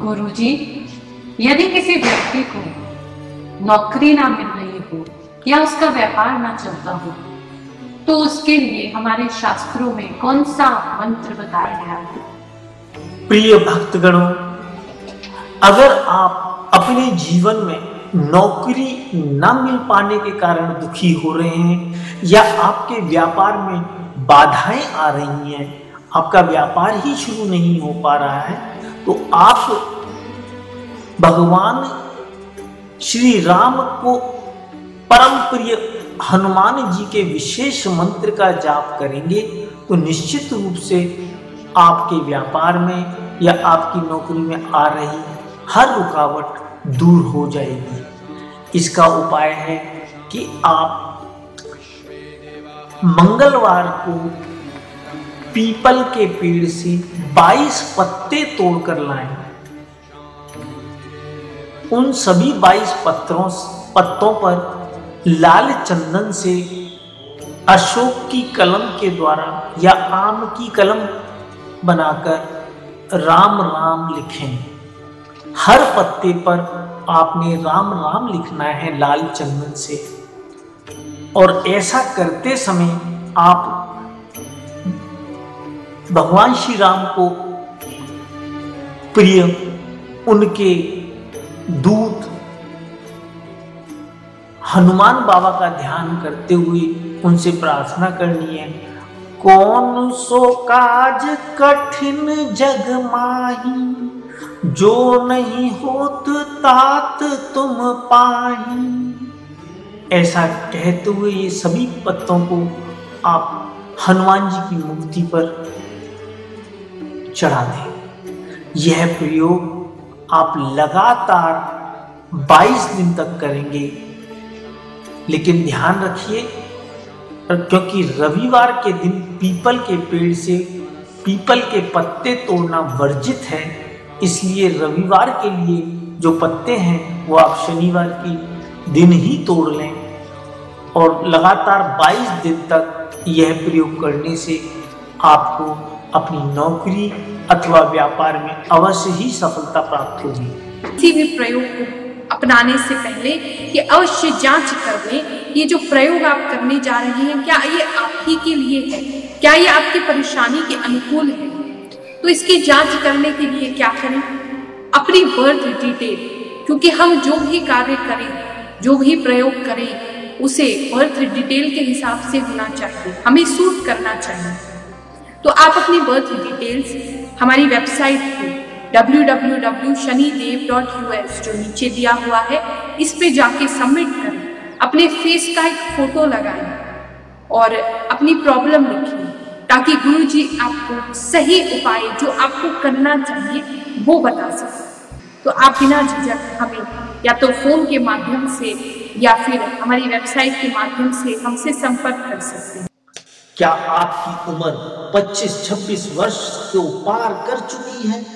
गुरुजी, यदि किसी व्यक्ति को नौकरी ना मिल रही हो या उसका व्यापार ना चलता हो तो उसके लिए हमारे शास्त्रों में कौन सा मंत्र बताया गया है? प्रिय भक्तगणों अगर आप अपने जीवन में नौकरी न मिल पाने के कारण दुखी हो रहे हैं या आपके व्यापार में बाधाएँ आ रही हैं आपका व्यापार ही शुरू नहीं हो पा रहा है तो आप भगवान श्री राम को परम प्रिय हनुमान जी के विशेष मंत्र का जाप करेंगे तो निश्चित रूप से आपके व्यापार में या आपकी नौकरी में आ रही हर रुकावट दूर हो जाएगी। इसका उपाय है कि आप मंगलवार को पीपल के पेड़ से 22 पत्ते तोड़कर लाए। उन सभी 22 पत्रों पत्तों पर लाल चंदन से अशोक की कलम के द्वारा या आम की कलम बनाकर राम राम लिखें। हर पत्ते पर आपने राम राम लिखना है लाल चंदन से। और ऐसा करते समय आप भगवान श्री राम को प्रिय, उनके दूत हनुमान बाबा का ध्यान करते हुए उनसे प्रार्थना करनी है। कौन सो काज कठिन जग माही, जो नहीं होत तात तुम पाही। ऐसा कहते हुए ये सभी पत्तों को आप हनुमान जी की मुक्ति पर चढ़ा दें यह प्रयोग आप लगातार 22 दिन तक करेंगे। लेकिन ध्यान रखिए, क्योंकि रविवार के दिन पीपल के पेड़ से पीपल के पत्ते तोड़ना वर्जित है, इसलिए रविवार के लिए जो पत्ते हैं, वो आप शनिवार की दिन ही तोड़ लें। और लगातार 22 दिन तक यह प्रयोग करने से आपको अपनी नौकरी अथवा व्यापार में अवश्य ही सफलता प्राप्त होगी। किसी भी प्रयोग को अपनाने से पहले ये अवश्य जाँच कर लें, ये जो प्रयोग आप करने जा रहे हैं, क्या ये आप ही के लिए है? क्या ये आपकी परेशानी के अनुकूल है? तो इसकी जाँच करने के लिए क्या करें? अपनी बर्थ डिटेल, क्योंकि हम जो भी कार्य करें, जो भी प्रयोग करें, उसे बर्थ डिटेल के हिसाब से होना चाहिए। हमें सूट करना चाहिए। तो आप अपनी बर्थ डिटेल्स हमारी वेबसाइट पे www.shanidev.us जो नीचे दिया हुआ है, इस पे जाके सबमिट करें। अपने फेस का एक फ़ोटो लगाएँ और अपनी प्रॉब्लम लिखें ताकि गुरु जी आपको सही उपाय जो आपको करना चाहिए, वो बता सकें। तो आप बिना झिझक हमें या तो फ़ोन के माध्यम से या फिर हमारी वेबसाइट के माध्यम से हमसे संपर्क कर सकते हैं। क्या आपकी उम्र 25-26 वर्ष को पार कर चुकी है?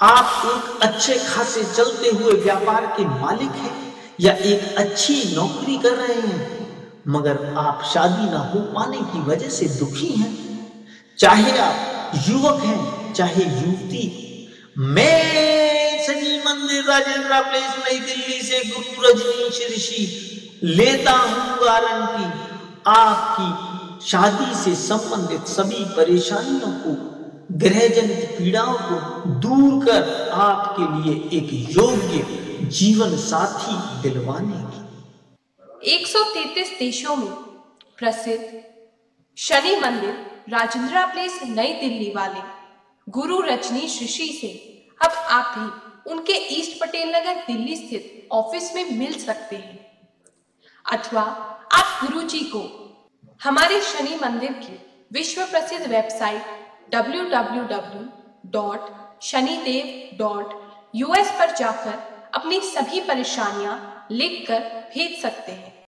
आप एक अच्छे खासे चलते हुए व्यापार के मालिक हैं या एक अच्छी नौकरी कर रहे हैं? मगर आप शादी ना हो पाने की वजह से दुखी हैं। चाहे आप युवक हैं, चाहे युवती, मैं शनि मंदिर, राजेंद्र प्लेस नई दिल्ली से गुरु रजनीश ऋषि लेता हूँ गारंटी आपकी शादी से संबंधित सभी परेशानियों को ग्रह जनित पीड़ाओं को दूर कर आपके लिए एक योग्य जीवन साथी दिलवाने की। 133 देशों में प्रसिद्ध शनि मंदिर राजेंद्रा प्लेस, नई दिल्ली वाले गुरु रजनीश ऋषि से अब आप भी उनके ईस्ट पटेल नगर दिल्ली स्थित ऑफ़िस में मिल सकते हैं। अथवा आप गुरु जी को हमारे शनि मंदिर की विश्व प्रसिद्ध वेबसाइट www.shanidev.us पर जाकर अपनी सभी परेशानियाँ लिखकर भेज सकते हैं।